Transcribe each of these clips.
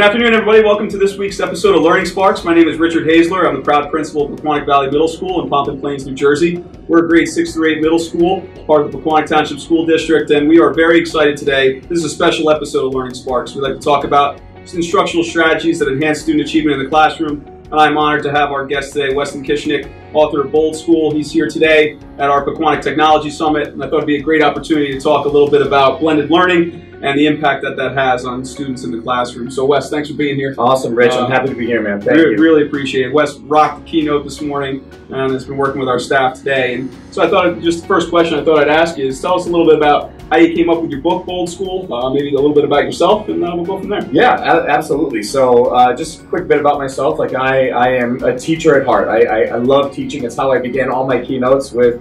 Good afternoon, everybody. Welcome to this week's episode of Learning Sparks. My name is Richard Hayzler. I'm the proud principal of Pequannock Valley Middle School in Pompton Plains, New Jersey. We're a grade 6 through 8 middle school, part of the Pequannock Township School District, and we are very excited today. This is a special episode of Learning Sparks. We'd like to talk about instructional strategies that enhance student achievement in the classroom. And I'm honored to have our guest today, Weston Kieschnick, author of Bold School. He's here today at our Pequannock Technology Summit, and I thought it'd be a great opportunity to talk a little bit about blended learning and the impact that that has on students in the classroom. So, Wes, thanks for being here. Awesome, Rich. Uh, I'm happy to be here, man. Thank really, you. really appreciate it. Wes rocked the keynote this morning and has been working with our staff today. And so, I thought just the first question I thought I'd ask you is tell us a little bit about how you came up with your book, Bold School, uh, maybe a little bit about yourself, and uh, we'll go from there. Yeah, a- absolutely. So, uh, just a quick bit about myself. Like, I, I am a teacher at heart. I, I, I love teaching. It's how I began all my keynotes with,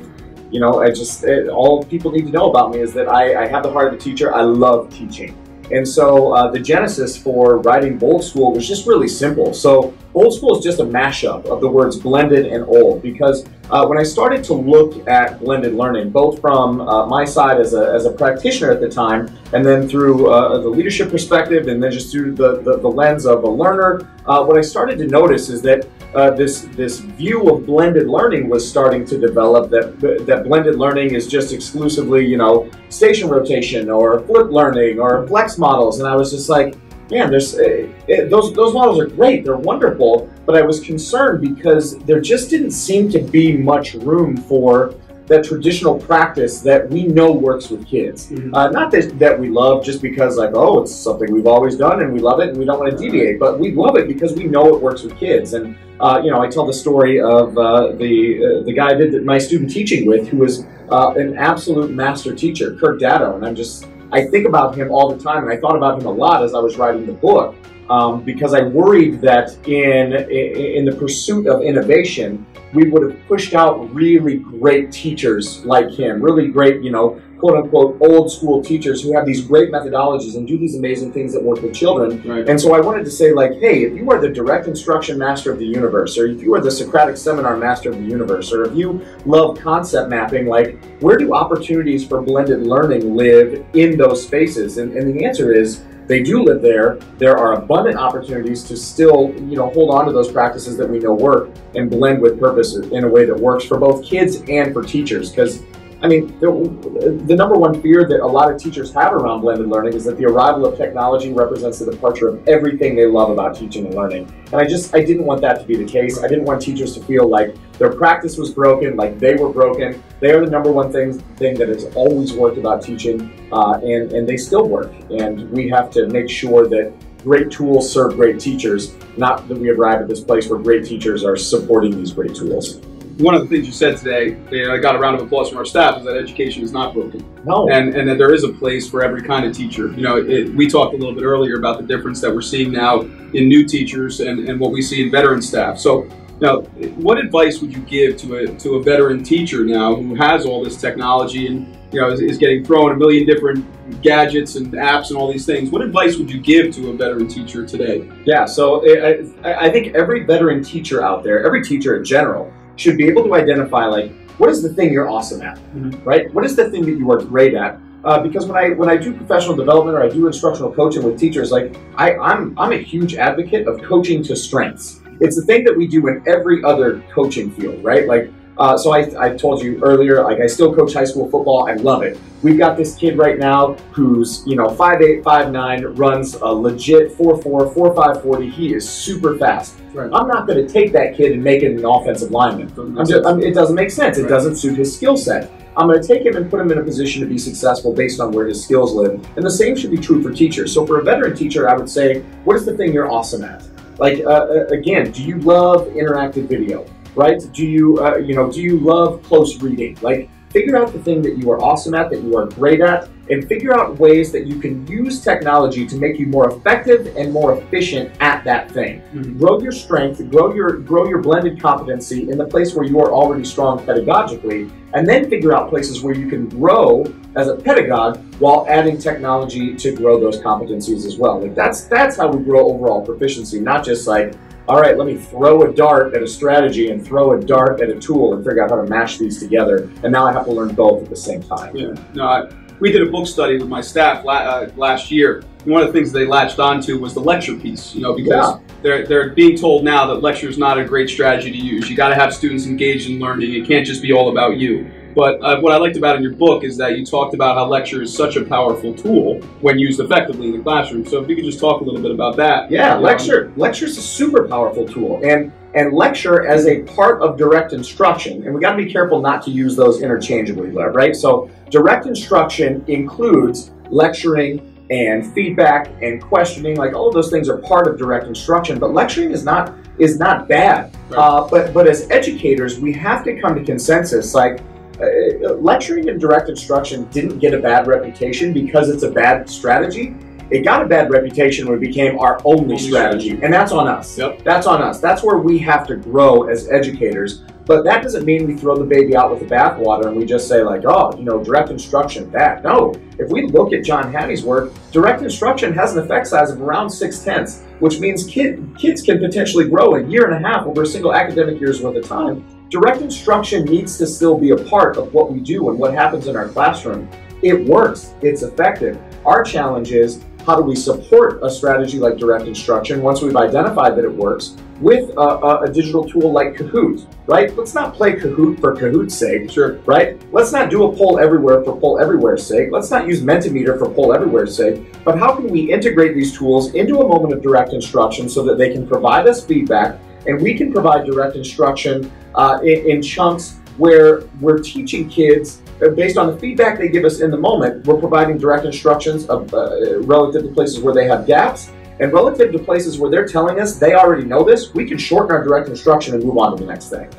you know, I just, it, all people need to know about me is that I, I have the heart of a teacher. I love teaching. And so uh, the genesis for writing Bold School was just really simple. So Bold School is just a mashup of the words blended and old because uh, when I started to look at blended learning, both from uh, my side as a, as a practitioner at the time, and then through uh, the leadership perspective, and then just through the, the, the lens of a learner, uh, what I started to notice is that uh, this this view of blended learning was starting to develop. That that blended learning is just exclusively, you know, station rotation or flip learning or flex models, and I was just like, man, there's uh, it, those those models are great, they're wonderful, but I was concerned because there just didn't seem to be much room for that traditional practice that we know works with kids. Mhm. Uh, not that, that we love just because like oh it's something we've always done and we love it and we don't want to deviate, but we love it because we know it works with kids. And uh, you know I tell the story of uh, the uh, the guy I did my student teaching with who was uh, an absolute master teacher, Kirk Datto, and I'm just I think about him all the time and I thought about him a lot as I was writing the book. Um, because I worried that in, in the pursuit of innovation, we would have pushed out really great teachers like him, really great, you know, quote unquote old school teachers who have these great methodologies and do these amazing things that work with children. Right. And so I wanted to say, like, hey, if you are the direct instruction master of the universe, or if you are the Socratic seminar master of the universe, or if you love concept mapping, like, where do opportunities for blended learning live in those spaces? And, and the answer is they do live there. There are abundant opportunities to still, you know, hold on to those practices that we know work and blend with purpose in a way that works for both kids and for teachers. Because I mean, the, the number one fear that a lot of teachers have around blended learning is that the arrival of technology represents the departure of everything they love about teaching and learning. And I just, I didn't want that to be the case. I didn't want teachers to feel like their practice was broken, like they were broken. They are the number one thing, thing that has always worked about teaching, uh, and, and they still work. And we have to make sure that great tools serve great teachers, not that we arrive at this place where great teachers are supporting these great tools. One of the things you said today, and I got a round of applause from our staff, is that education is not broken. No. and and that there is a place for every kind of teacher. You know, it, we talked a little bit earlier about the difference that we're seeing now in new teachers and, and what we see in veteran staff. So, now, what advice would you give to a to a veteran teacher now who has all this technology and you know is, is getting thrown a million different gadgets and apps and all these things? What advice would you give to a veteran teacher today? Yeah, so I, I I think every veteran teacher out there, every teacher in general, should be able to identify like what is the thing you're awesome at, Mhm. right? What is the thing that you are great at? Uh, because when I when I do professional development or I do instructional coaching with teachers, like I, I'm I'm a huge advocate of coaching to strengths. It's the thing that we do in every other coaching field, right? Like uh, so I, I told you earlier, like I still coach high school football. I love it. We've got this kid right now who's, you know, 5'8", 5'9", runs a legit 4'4", 4'5", 40. He is super fast. Right. I'm not going to take that kid and make him an offensive lineman. I'm just, it doesn't make sense. It Right. doesn't suit his skill set. I'm going to take him and put him in a position to be successful based on where his skills live. And the same should be true for teachers. So for a veteran teacher, I would say, what is the thing you're awesome at? Like, uh, uh, again, do you love interactive video? Right? Do you, uh, you know, do you love close reading? Like, figure out the thing that you are awesome at, that you are great at, and figure out ways that you can use technology to make you more effective and more efficient at that thing. Mhm. Grow your strength, grow your grow your blended competency in the place where you are already strong pedagogically, and then figure out places where you can grow as a pedagogue while adding technology to grow those competencies as well. Like that's that's how we grow overall proficiency, not just like all right, let me throw a dart at a strategy and throw a dart at a tool and figure out how to mash these together. And now I have to learn both at the same time. Yeah. No, I, we did a book study with my staff la- uh, last year, one of the things they latched onto was the lecture piece. You know, because Yeah. they're they're being told now that lecture is not a great strategy to use. You got to have students engaged in learning. It can't just be all about you. But uh, what I liked about in your book is that you talked about how lecture is such a powerful tool when used effectively in the classroom. So if you could just talk a little bit about that. Yeah, Um, lecture lecture is a super powerful tool, and and lecture as a part of direct instruction. And we got to be careful not to use those interchangeably, right? So direct instruction includes lecturing and feedback and questioning. Like all of those things are part of direct instruction. But lecturing is not is not bad. Right. Uh, but but as educators, we have to come to consensus. Like uh, lecturing and direct instruction didn't get a bad reputation because it's a bad strategy. It got a bad reputation when it became our only strategy, and that's on us. Yep. That's on us. That's where we have to grow as educators. But that doesn't mean we throw the baby out with the bathwater and we just say like, oh, you know, direct instruction, bad. No. If we look at John Hattie's work, direct instruction has an effect size of around six tenths, which means kid, kids can potentially grow a year and a half over a single academic year's worth of time. Direct instruction needs to still be a part of what we do and what happens in our classroom. It works. It's effective. Our challenge is how do we support a strategy like direct instruction once we've identified that it works with a, a, a digital tool like Kahoot, right? Let's not play Kahoot for Kahoot's sake, Sure. right? Let's not do a poll everywhere for poll everywhere's sake. Let's not use Mentimeter for poll everywhere's sake. But how can we integrate these tools into a moment of direct instruction so that they can provide us feedback and we can provide direct instruction uh, in, in chunks where we're teaching kids uh, based on the feedback they give us in the moment. We're providing direct instructions of, uh, relative to places where they have gaps. And relative to places where they're telling us they already know this, we can shorten our direct instruction and move on to the next thing.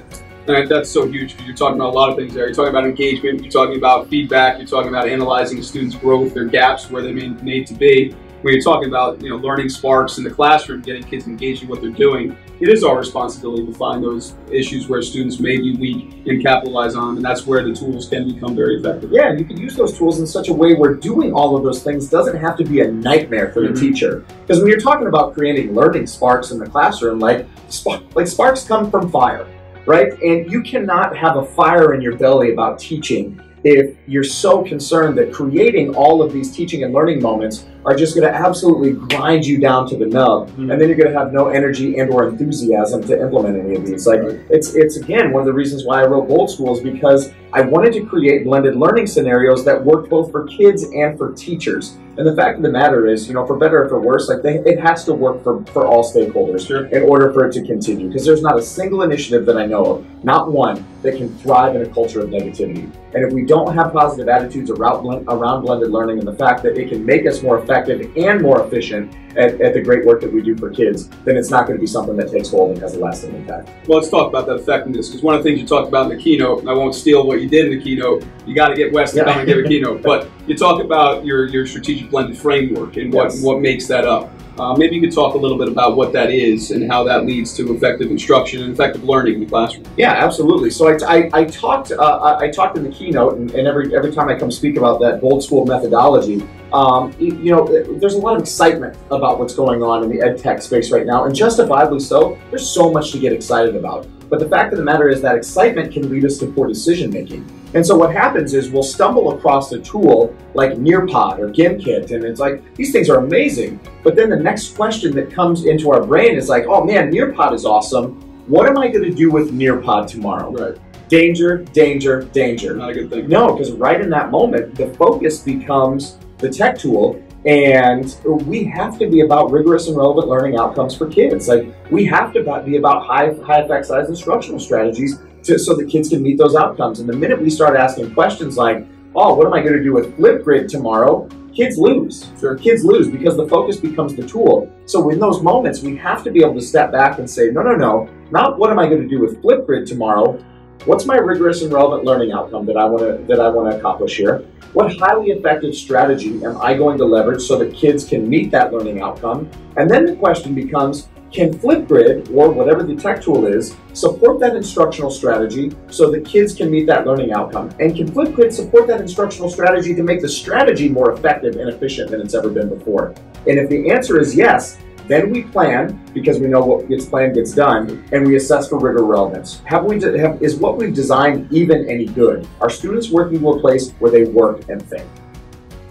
And that's so huge because you're talking about a lot of things there. You're talking about engagement, you're talking about feedback, you're talking about analyzing a student's growth, their gaps, where they may need to be. When you're talking about you know learning sparks in the classroom, getting kids engaged in what they're doing, it is our responsibility to find those issues where students may be weak and capitalize on them, and that's where the tools can become very effective. Yeah, and you can use those tools in such a way where doing all of those things doesn't have to be a nightmare for the Mhm. teacher. Because when you're talking about creating learning sparks in the classroom, like spark, like sparks come from fire, right? And you cannot have a fire in your belly about teaching if you're so concerned that creating all of these teaching and learning moments are just going to absolutely grind you down to the nub Mhm. and then you're going to have no energy and or enthusiasm to implement any of these like Right. it's it's again one of the reasons why I wrote Bold Schools because I wanted to create blended learning scenarios that worked both for kids and for teachers. And the fact of the matter is, you know, for better or for worse, like they, it has to work for, for all stakeholders Sure. in order for it to continue. Because there's not a single initiative that I know of, not one, that can thrive in a culture of negativity. And if we don't have positive attitudes around, around blended learning and the fact that it can make us more effective and more efficient at, at the great work that we do for kids, then it's not going to be something that takes hold and has a lasting impact. Well, let's talk about that effectiveness because one of the things you talked about in the keynote, and I won't steal what you did in the keynote. You got to get Wes to Yeah. come and give a keynote, but you talk about your your strategic blended framework and what Yes. what makes that up. Uh, maybe you could talk a little bit about what that is and how that leads to effective instruction and effective learning in the classroom. Yeah, absolutely. So I, I, I talked uh, I talked in the keynote, and, and every every time I come speak about that bold school methodology, um, you, you know, there's a lot of excitement about what's going on in the ed tech space right now, and justifiably so. There's so much to get excited about. But the fact of the matter is that excitement can lead us to poor decision making. And so what happens is we'll stumble across a tool like Nearpod or GimKit, and it's like these things are amazing. But then the next question that comes into our brain is like, oh man, Nearpod is awesome. What am I going to do with Nearpod tomorrow? Right. Danger, danger, danger. Not a good thing. No, because right in that moment, the focus becomes the tech tool, and we have to be about rigorous and relevant learning outcomes for kids. Like we have to be about high high effect size instructional strategies to, so that kids can meet those outcomes. And the minute we start asking questions like, "Oh, what am I going to do with Flipgrid tomorrow?" Kids lose. Sure. Kids lose because the focus becomes the tool. So in those moments, we have to be able to step back and say, "No, no, no, not what am I going to do with Flipgrid tomorrow." What's my rigorous and relevant learning outcome that I want to that I want to accomplish here? What highly effective strategy am I going to leverage so that kids can meet that learning outcome? And then the question becomes, can Flipgrid or whatever the tech tool is support that instructional strategy so that kids can meet that learning outcome? And can Flipgrid support that instructional strategy to make the strategy more effective and efficient than it's ever been before? And if the answer is yes, then we plan because we know what gets planned gets done, and we assess for rigor relevance. Have we have, is what we've designed even any good? Are students working to a place where they work and think?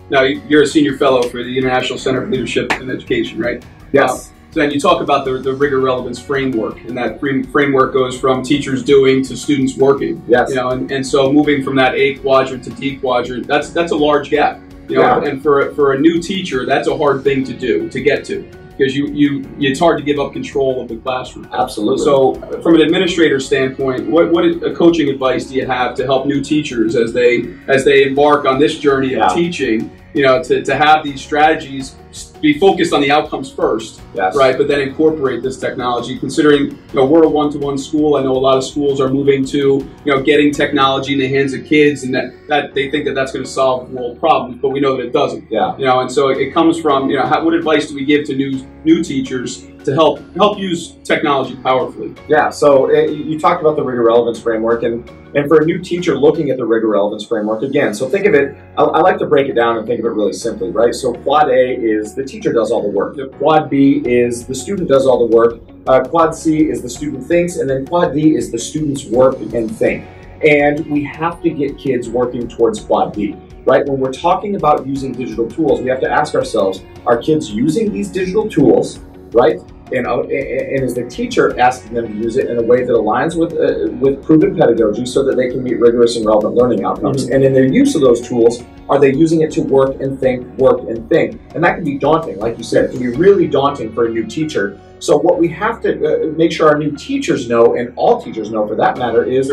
Now you're a senior fellow for the International Center for Leadership and Education, right? Yes. Um, So then you talk about the, the rigor relevance framework, and that frame- framework goes from teachers doing to students working. Yes. You know, and, and so moving from that A quadrant to D quadrant, that's that's a large gap. You know, Yeah. and for a- for a new teacher, that's a hard thing to do to get to because you you it's hard to give up control of the classroom. Absolutely. So, from an administrator standpoint, what what coaching advice do you have to help new teachers as they as they embark on this journey of Yeah. teaching? You know, to, to have these strategies be focused on the outcomes first, yes. right? But then incorporate this technology. Considering you know we're a one-to-one school, I know a lot of schools are moving to you know getting technology in the hands of kids, and that that they think that that's going to solve world problems, but we know that it doesn't. Yeah. You know, and so it comes from you know how, what advice do we give to new new teachers to help help use technology powerfully? Yeah, so uh, you you talked about the rigor relevance framework, and, and for a new teacher looking at the rigor relevance framework, again, so think of it, I, I like to break it down and think of it really simply, right? So quad A is the teacher does all the work, quad B is the student does all the work, uh, quad C is the student thinks, and then quad D is the students work and think. And we have to get kids working towards quad D. Right? When we're talking about using digital tools, we have to ask ourselves, are kids using these digital tools, right? And, uh, and is the teacher asking them to use it in a way that aligns with uh, with proven pedagogy so that they can meet rigorous and relevant learning outcomes. And in their use of those tools are they using it to work and think work and think? And that can be daunting like you said it can be really daunting for a new teacher. So what we have to uh, make sure our new teachers know and all teachers know for that matter is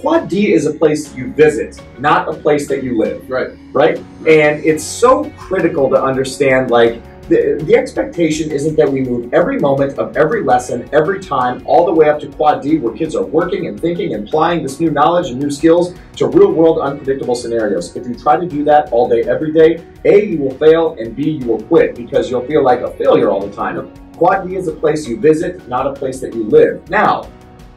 quad d is a place you visit not a place that you live. Right. right? And it's so critical to understand like the, the expectation isn't that we move every moment of every lesson, every time, all the way up to quad D, where kids are working and thinking and applying this new knowledge and new skills to real world unpredictable scenarios. If you try to do that all day, every day, A, you will fail, and B, you will quit because you'll feel like a failure all the time. Quad D is a place you visit, not a place that you live. Now,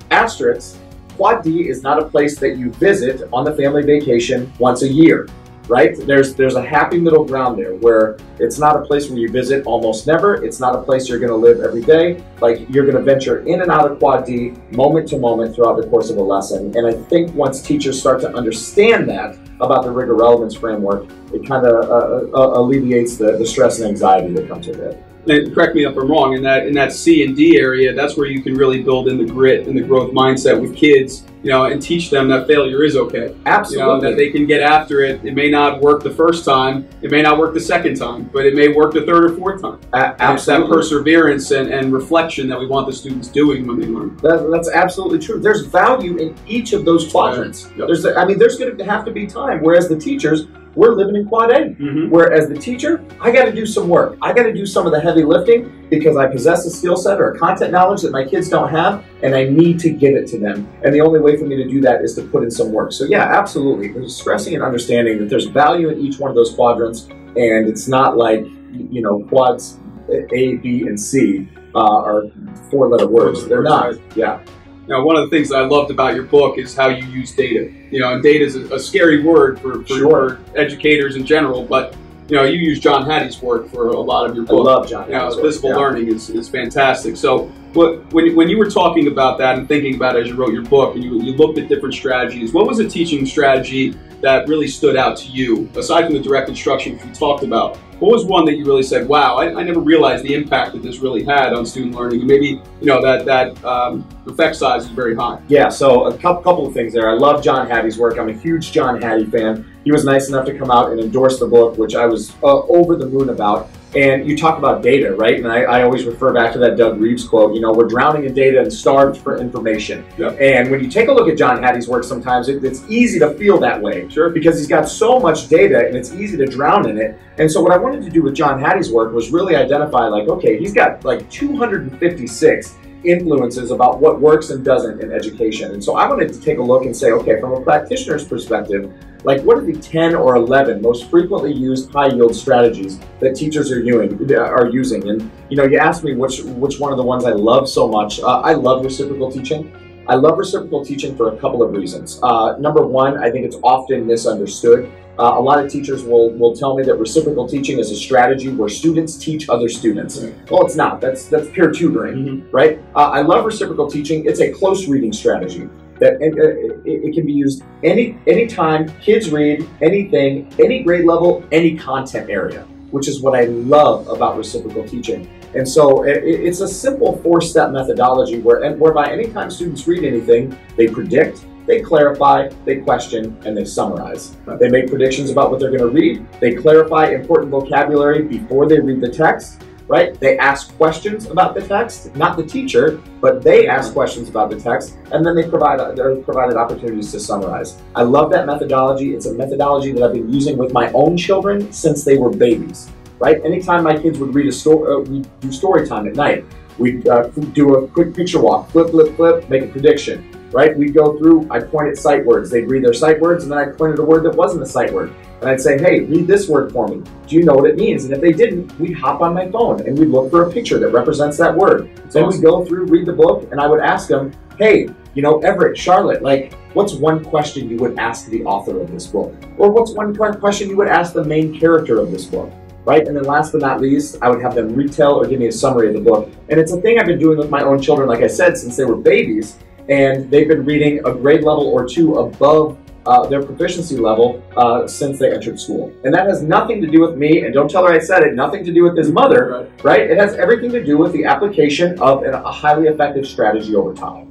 asterisk, Quad D is not a place that you visit on the family vacation once a year right? There's there's a happy middle ground there where it's not a place where you visit almost never. It's not a place you're going to live every day. Like you're going to venture in and out of Quad D moment to moment throughout the course of a lesson. And I think once teachers start to understand that about the rigor relevance framework, it kind of uh, uh, alleviates the, the stress and anxiety that comes with it. And correct me if I'm wrong. In that in that C and D area, that's where you can really build in the grit and the growth mindset with kids. You know, and teach them that failure is okay. You know, Absolutely. that they can get after it. It may not work the first time. It may not work the second time, but it may work the third or fourth time. A- And it's that perseverance and, and reflection that we want the students doing when they learn. That, that's absolutely true. There's value in each of those quadrants. Yep. There's, I mean, there's going to have to be time. Whereas the teachers, we're living in quad A. Mm-hmm. Whereas the teacher, I got to do some work. I got to do some of the heavy lifting because I possess a skill set or a content knowledge that my kids don't have, and I need to give it to them. And the only way for me to do that is to put in some work. So yeah, absolutely. There's stressing and understanding that there's value in each one of those quadrants, and it's not like you know quads A, B, and C uh, are four-letter words. They're not. Yeah. Now, one of the things that I loved about your book is how you use data. You know, and data is a, a scary word for, for, Sure. educators in general, but you know, you use John Hattie's work for a lot of your I book. love John. you know, work. visible Yeah. learning is, is fantastic. So, what, when, when you were talking about that and thinking about it as you wrote your book and you, you looked at different strategies, what was a teaching strategy that really stood out to you, aside from the direct instruction which we talked about? What was one that you really said, wow, I, I never realized the impact that this really had on student learning? And maybe, you know, that, that um, effect size is very high. Yeah, so a couple, couple of things there. I love John Hattie's work. I'm a huge John Hattie fan. He was nice enough to come out and endorse the book, which I was uh, over the moon about. And you talk about data, right? And I, I always refer back to that Doug Reeves quote, you know, we're drowning in data and starved for information. Yeah. And when you take a look at John Hattie's work, sometimes it, it's easy to feel that way. Sure. Because he's got so much data and it's easy to drown in it. And so what I wanted to do with John Hattie's work was really identify like, okay, he's got like 256 influences about what works and doesn't in education. And so I wanted to take a look and say, okay, from a practitioner's perspective, like what are the 10 or 11 most frequently used high yield strategies that teachers are using are using? And you know you asked me which which one of the ones i love so much uh, i love reciprocal teaching. I love reciprocal teaching for a couple of reasons. Uh, number one i think it's often misunderstood uh, a lot of teachers will, will tell me that reciprocal teaching is a strategy where students teach other students. Well, it's not. That's that's peer tutoring, right? Uh, I love reciprocal teaching. It's a close reading strategy. that uh, it, it, can be used any any time kids read anything, any grade level, any content area, which is what I love about reciprocal teaching. And so it, it's a simple four-step methodology where, and whereby anytime students read anything, they predict, they clarify, they question, and they summarize. They make predictions about what they're going to read. They clarify important vocabulary before they read the text right? They ask questions about the text, not the teacher, but they ask questions about the text, and then they provide they're provided opportunities to summarize. I love that methodology. It's a methodology that I've been using with my own children since they were babies, right? Anytime my kids would read a story, uh, we do story time at night. We'd uh, do a quick picture walk, flip, flip, flip, make a prediction right? We'd go through, I'd point at sight words. They'd read their sight words, and then I'd point at a word that wasn't a sight word. And I'd say, hey, read this word for me. Do you know what it means? And if they didn't, we'd hop on my phone and we'd look for a picture that represents that word. That's then awesome. we'd go through, read the book, and I would ask them, hey, you know, Everett, Charlotte, like, what's one question you would ask the author of this book? Or what's one question you would ask the main character of this book? Right? And then last but not least, I would have them retell or give me a summary of the book. And it's a thing I've been doing with my own children, like I said, since they were babies and they've been reading a grade level or two above uh, their proficiency level uh, since they entered school. And that has nothing to do with me, and don't tell her I said it, nothing to do with his mother, right? right? It has everything to do with the application of a highly effective strategy over time.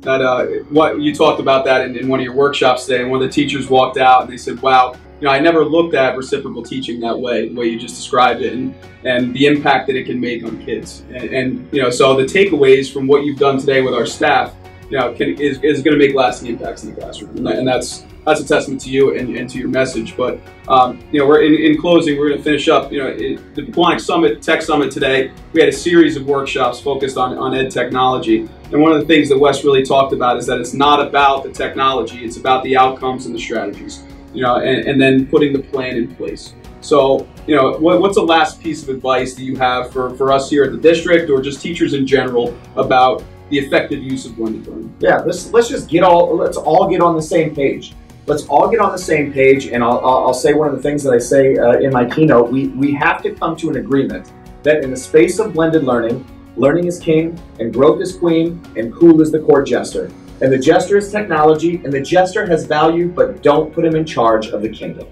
That uh, what you talked about that in, in, one of your workshops today, and one of the teachers walked out and they said, "Wow, you know, I never looked at reciprocal teaching that way, the way you just described it, and, and the impact that it can make on kids." And, and you know, so the takeaways from what you've done today with our staff you know, can, is, is going to make lasting impacts in the classroom. And, and, that's that's a testament to you and, and to your message. But, um, you know, we're in, in closing, we're going to finish up, you know, it, the Pequannock Summit, Tech Summit today, we had a series of workshops focused on, on ed technology. And one of the things that Wes really talked about is that it's not about the technology, it's about the outcomes and the strategies, you know, and, and then putting the plan in place. So, you know, what, what's the last piece of advice that you have for, for us here at the district or just teachers in general about the effective use of blended learning. Yeah, let's let's just get all let's all get on the same page. Let's all get on the same page, and I'll, I'll say one of the things that I say uh, in my keynote. We we have to come to an agreement that in the space of blended learning, learning is king, and growth is queen, and cool is the court jester. And the jester is technology, and the jester has value, but don't put him in charge of the kingdom.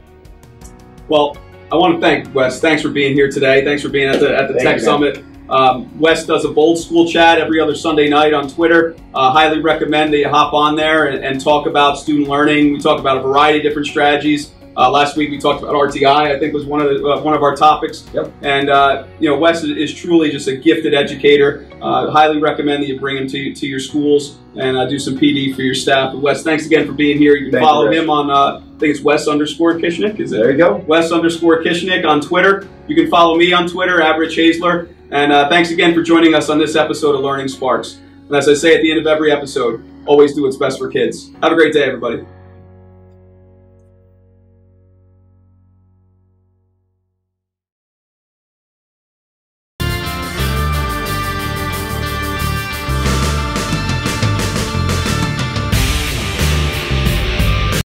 Well, I want to thank Wes. Thanks for being here today. Thanks for being at the at the Thank Tech you, Summit. Um, Wes does a bold school chat every other Sunday night on Twitter. Uh, highly recommend that you hop on there and, and, talk about student learning. We talk about a variety of different strategies. Uh, last week we talked about RTI. I think was one of the, uh, one of our topics. Yep. And uh, you know, Wes is, truly just a gifted educator. Uh, highly recommend that you bring him to to your schools and uh, do some PD for your staff. But Wes, thanks again for being here. You can Thank follow you, him on I think it's Wes underscore Kieschnick. Is it? There you go. Wes underscore Kieschnick on Twitter. You can follow me on Twitter, Average Hayzler. And uh, thanks again for joining us on this episode of Learning Sparks. And as I say at the end of every episode, always do what's best for kids. Have a great day, everybody.